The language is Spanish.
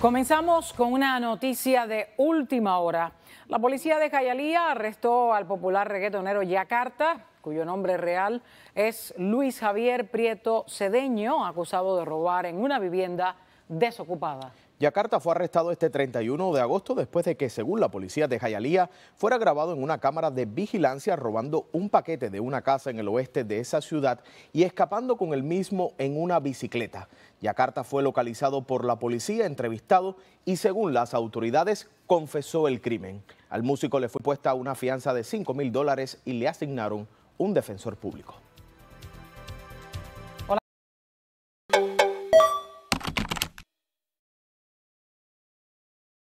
Comenzamos con una noticia de última hora. La policía de Jayalía arrestó al popular reggaetonero Yakarta, cuyo nombre real es Luis Javier Prieto Cedeño, acusado de robar en una vivienda desocupada. Yakarta fue arrestado este 31 de agosto después de que, según la policía de Jayalía, fuera grabado en una cámara de vigilancia robando un paquete de una casa en el oeste de esa ciudad y escapando con el mismo en una bicicleta. Yakarta fue localizado por la policía, entrevistado y, según las autoridades, confesó el crimen. Al músico le fue puesta una fianza de 5 mil dólares y le asignaron un defensor público.